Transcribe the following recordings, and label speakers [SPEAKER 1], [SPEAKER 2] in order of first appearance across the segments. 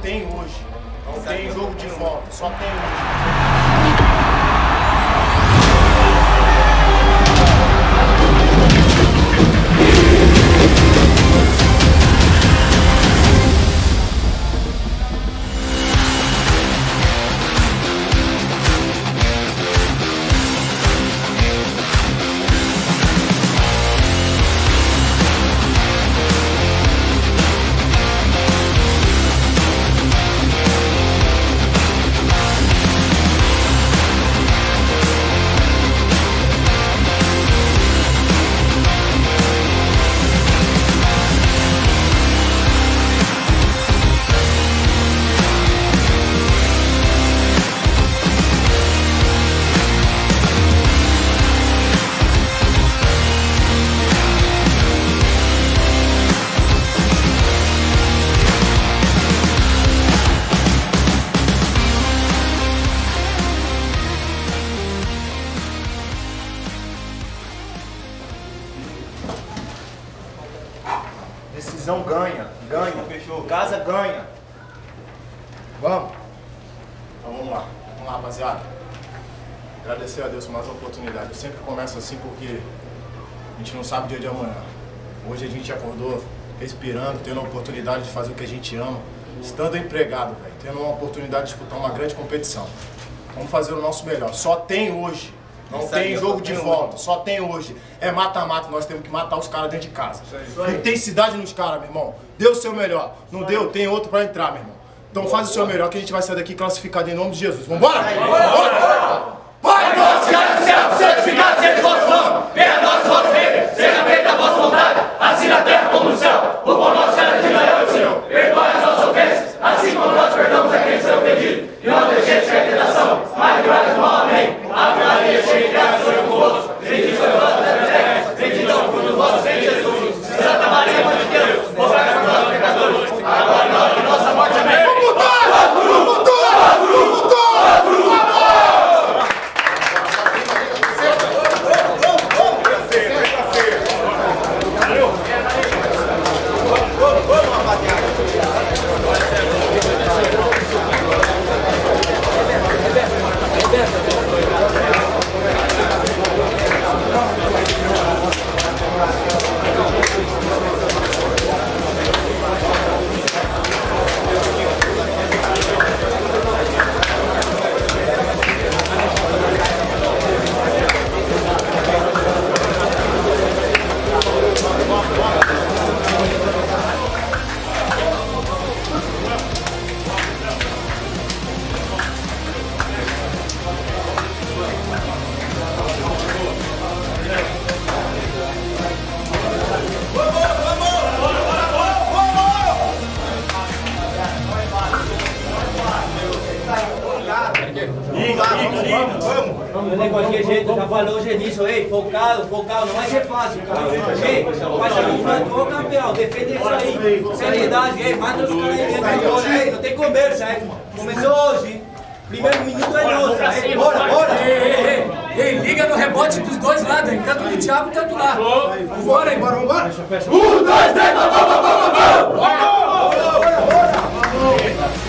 [SPEAKER 1] Tem hoje. Não tem jogo de volta. Só tem hoje. Decisão ganha. Ganha. Fechou. Casa ganha. Vamos? Então vamos lá. Vamos lá, rapaziada. Agradecer a Deus por mais uma oportunidade. Eu sempre começo assim porque a gente não sabe o dia de amanhã. Hoje a gente acordou respirando, tendo a oportunidade de fazer o que a gente ama, estando empregado, velho, tendo uma oportunidade de disputar uma grande competição. Vamos fazer o nosso melhor. Só tem hoje. Não
[SPEAKER 2] Isso aí,
[SPEAKER 1] tem jogo de volta, só tem hoje. É mata-mata, nós temos que matar os caras dentro de casa. Intensidade nos caras, meu irmão. Deu o seu melhor. Não deu, tem outro pra entrar, meu irmão. Então faz o seu melhor que a gente vai sair daqui classificado em nome de Jesus. Vambora? Bora! Pai nosso que é no céu, santificado seja o vosso nome.
[SPEAKER 3] Falou hoje nisso, ei, focado, focado, não vai ser fácil, cara. Ei, mas a gente plantou, campeão, defende isso aí. Seriedade, ei, mata os caras aí, dentro, ei, não tem conversa, ei. Começou hoje, primeiro minuto é nosso, ei, bora, bora.
[SPEAKER 4] Ei, ei, ei, liga no rebote dos dois lados, hein? tanto do Thiago quanto lá. Vambora, hein? Bora, vambora.
[SPEAKER 1] Um, dois, três, vamos, vamos, vamos, vamos!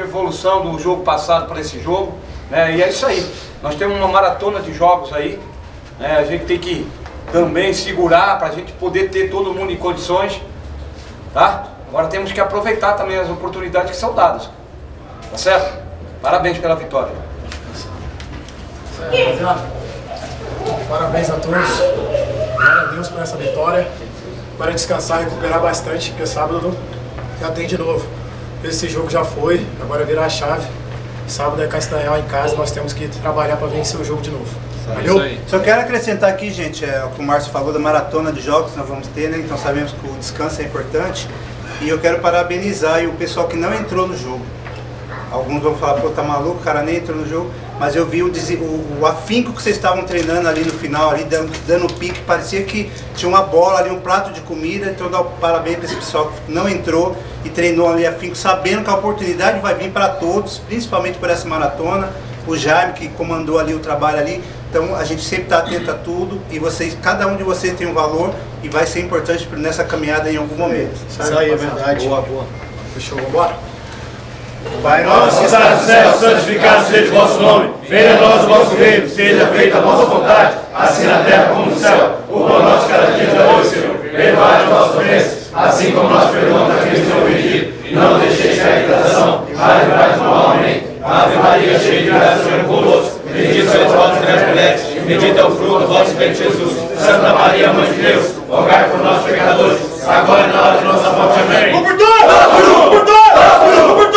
[SPEAKER 3] Evolução do jogo passado para esse jogo. Né? E é isso aí. Nós temos uma maratona de jogos aí. Né? A gente tem que também segurar para a gente poder ter todo mundo em condições. Tá? Agora temos que aproveitar também as oportunidades que são dadas. Tá certo? Parabéns pela vitória.
[SPEAKER 1] Parabéns a todos. Glória a Deus por essa vitória. Para descansar e recuperar bastante, porque sábado já tem de novo. Esse jogo já foi, agora virar a chave. Sábado é Castanhal em casa, nós temos que trabalhar para vencer o jogo de novo. Valeu?
[SPEAKER 5] Só quero acrescentar aqui, gente, é, o que o Márcio falou da maratona de jogos que nós vamos ter, né? Então sabemos que o descanso é importante. E eu quero parabenizar o pessoal que não entrou no jogo. Alguns vão falar, pô, tá maluco, o cara nem entrou no jogo. Mas eu vi o, o, o afinco que vocês estavam treinando ali no final, ali dando, dando pique. Parecia que tinha uma bola ali, um prato de comida. Então dá parabéns para esse pessoal que não entrou e treinou ali afinco, sabendo que a oportunidade vai vir para todos, principalmente por essa maratona. O Jaime que comandou ali o trabalho ali. Então a gente sempre está atento a tudo e vocês, cada um de vocês tem um valor e vai ser importante nessa caminhada em algum momento.
[SPEAKER 1] Isso aí é verdade. Boa, boa. Fechou, vambora?
[SPEAKER 2] Pai nosso que está no céu, santificado seja o vosso nome. Venha a nós o vosso reino, seja feita a vossa vontade, assim na terra como no céu. O pão nosso cada dia nos hoje, Senhor. Perdoai as nossas ofensas, assim como nós perdoamos a quem nos tem. E não deixeis cair em tentação, mas livrai do mal. Amém. Ave Maria, cheia de graça, o Senhor é convosco. Bendito sois vós entre as mulheres, bendito é o fruto do vosso peito, Jesus. Santa Maria, Mãe de Deus, rogai por nós pecadores, agora e na hora de nossa morte. Amém. Por dois! Por dois!